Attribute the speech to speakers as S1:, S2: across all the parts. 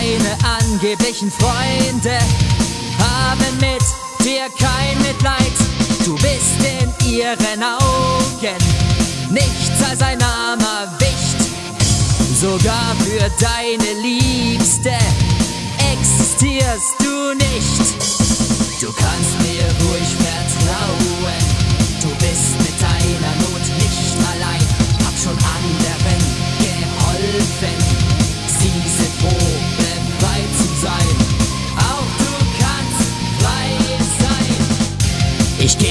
S1: Deine angeblichen Freunde haben mit dir kein Mitleid. Du bist in ihren Augen nichts als ein armer Wicht. Sogar für deine Liebste existierst du nicht.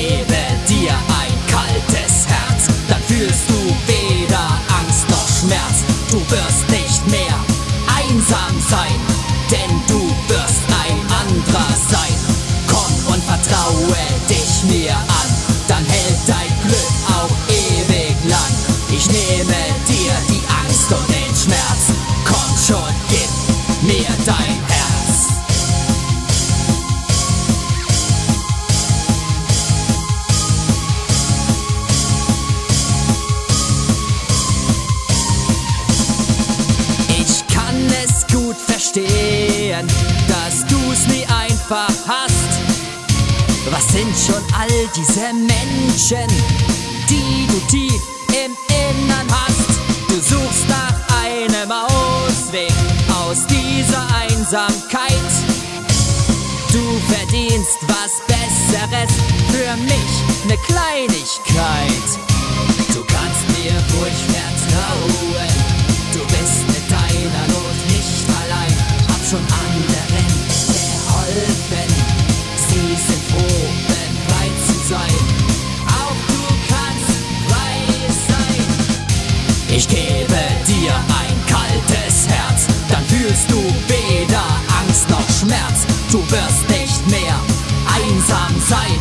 S1: Gebe dir ein kaltes Herz, dann fühlst du weder Angst noch Schmerz. Du wirst nicht mehr einsam sein, hast. Was sind schon all diese Menschen, die du tief im Innern hast? Du suchst nach einem Ausweg aus dieser Einsamkeit. Du verdienst was Besseres, für mich ne Kleinigkeit. Du kannst mir ruhig vertrauen, Ich gebe dir ein kaltes Herz, dann fühlst du weder Angst noch Schmerz. Du wirst nicht mehr einsam sein,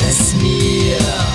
S1: Gib mir